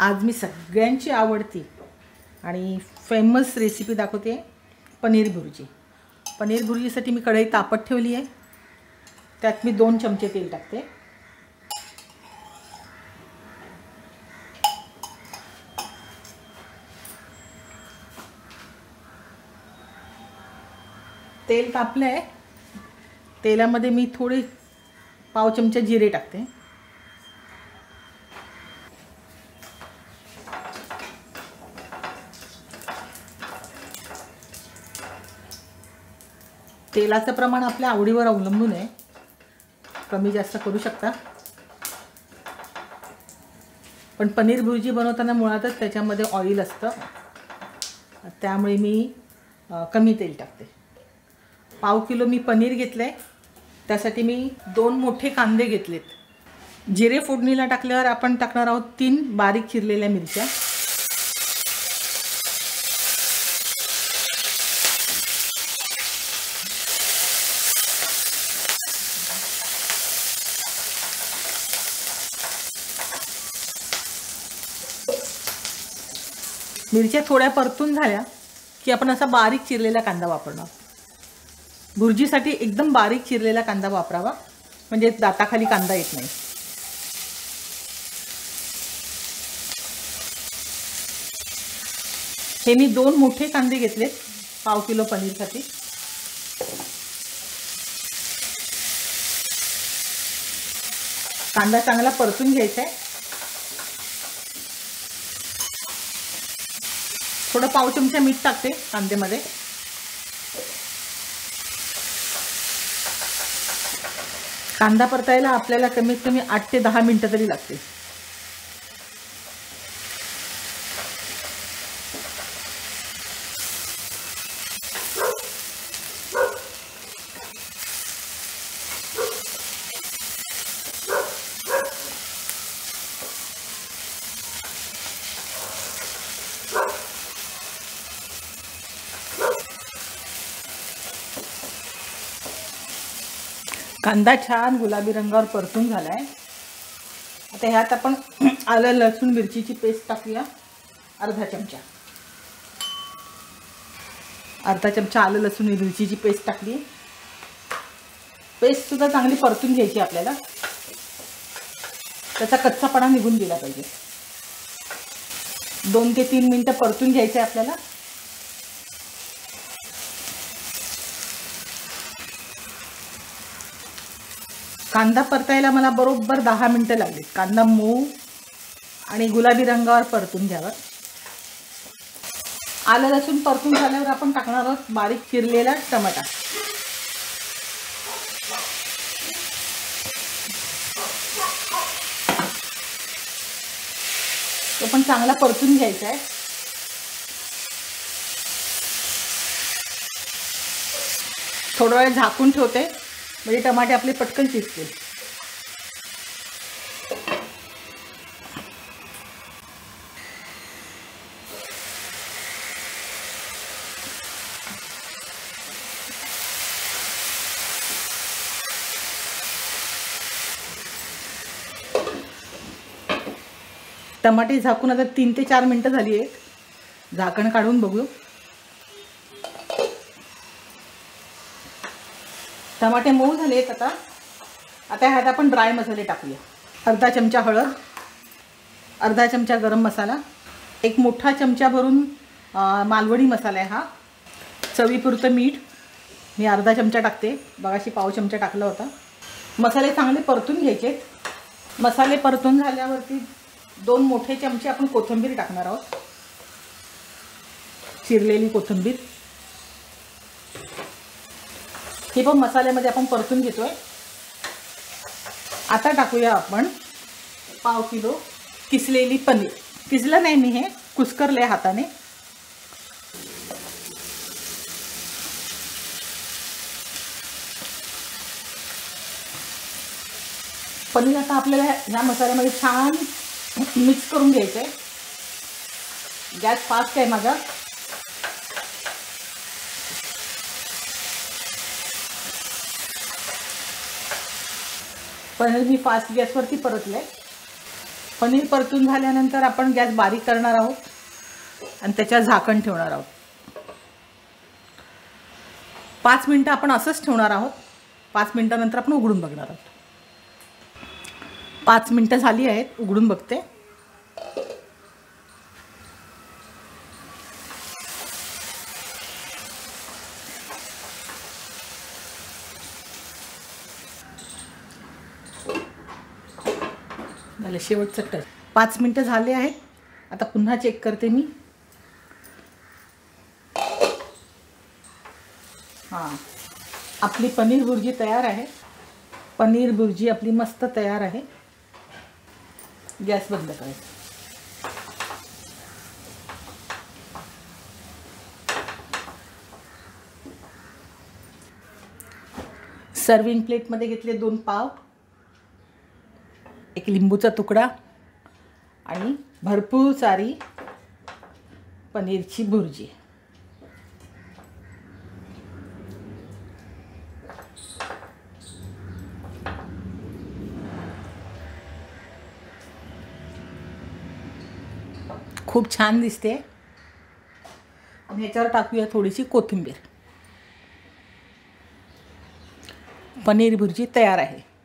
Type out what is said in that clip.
आज मी सगळ्यांची आवडती आणि फेमस रेसिपी दाखवते पनीर भुर्जी. पनीर भुर्जीसाठी मी कढई तापत ठेवली आहे. त्यात मी दोन चमचे तेल टाकते. तेल तापलं आहे तेलामध्ये मी थोडे पाव चमचे जिरे टाकते. तेलाचं प्रमाण आपल्या आवडीवर अवलंबून आहे. कमी जास्त करू शकता. पण पनीर भुर्जी बनवताना मुळातच त्याच्यामध्ये ऑइल असतं. त्यामुळे मी कमी तेल टाकते. पाव किलो मी पनीर घेतलं. आहे त्यासाठी मी दोन मोठे कांदे घेतलेत. जिरे फोडणीला टाकल्यावर आपण टाकणार आहोत तीन बारीक चिरलेल्या मिरच्या. मिरच्या थोड्या परतून झाल्या की आपण असा बारीक चिरलेला कांदा वापरणार. भुर्जीसाठी एकदम बारीक चिरलेला कांदा वापरावा. म्हणजे दाताखाली कांदा येत नाही. हे मी दोन मोठे कांदे घेतले पाव किलो पनीरसाठी. कांदा चांगला परतून घ्यायचा आहे. थोडं पाव चमचा मीठ टाकते कांद्यामध्ये कांदा परतायला आपल्याला कमीत कमी आठ ते दहा मिनटं तरी लागते कांदा छान गुलाबी रंगावर परतून झाला आहे आता ह्यात आपण आलं लसूण मिरचीची पेस्ट टाकूया. अर्धा चमचा. अर्धा चमचा आलं लसूण मिरचीची पेस्ट टाकली. पेस्टसुद्धा चांगली परतून घ्यायची आपल्याला. त्याचा कच्चापणा निघून गेला पाहिजे. दोन ते तीन मिनटं परतून घ्यायचं आहे आपल्याला. कांदा परतायला मला बरोबर दहा मिनटं लागली कांदा मऊ आणि गुलाबी रंगावर परतून घ्यावा. आलं लसूण परतून झाल्यावर आपण टाकणार आहोत बारीक चिरलेला टमाटा. तो पण चांगला परतून घ्यायचा आहे. थोडा वेळ झाकून ठेवते. म्हणजे टमाटे आपले पटकन शिजतील. टमाटे झाकून आता तीन ते चार मिनटं झाली आहेत. झाकण काढून बघू. टमाटे मऊ झाले आहेत आता. आता ह्यात आपण ड्राय मसाले टाकूया. अर्धा चमचा हळद अर्धा चमचा गरम मसाला एक मोठा चमचा भरून मालवणी मसाला आहे हा. चवीपुरतं मीठ. मी अर्धा चमचा टाकते. बघाशी पाव चमचा टाकला होता. मसाले चांगले परतून घ्यायचे मसाले परतून झाल्यावरती दोन मोठे चमचे आपण कोथिंबीर टाकणार आहोत. चिरलेली कोथिंबीर. हे पण मसाल्यामध्ये आपण परतून घेतोय. आता टाकूया आपण पाव किलो किसलेली पनीर. किसलं नाही मी हे कुस्करले हाताने. पनीर आता आपल्याला ह्या मसाल्यामध्ये छान मिक्स करून घ्यायचं आहे गॅस फास्ट आहे माझा. पनीर मी फास्ट गॅसवरती परतलं आहे पनीर परतून झाल्यानंतर आपण गॅस बारीक करणार आहोत आणि त्याच्यावर झाकण ठेवणार आहोत. पाच मिनटं आपण असंच ठेवणार आहोत. पाच मिनटानंतर आपण उघडून बघणार आहोत. पाच मिनटं झाली आहेत उघडून बघते. झालं शेवटचं टच पाच मिनटं झाले आहेत. आता पुन्हा चेक करते मी. हां. आपली पनीर भुर्जी तयार आहे. पनीर भुर्जी आपली मस्त तयार आहे. गॅस बंद करायचं. सर्विंग प्लेटमध्ये घेतले दोन पाव. एक लिंबूचा तुकडा आणि भरपूर सारी पनीरची भुर्जी. खूप छान दिसते. आणि ह्याच्यावर टाकूया थोडीशी कोथिंबीर. पनीर भुर्जी तयार आहे.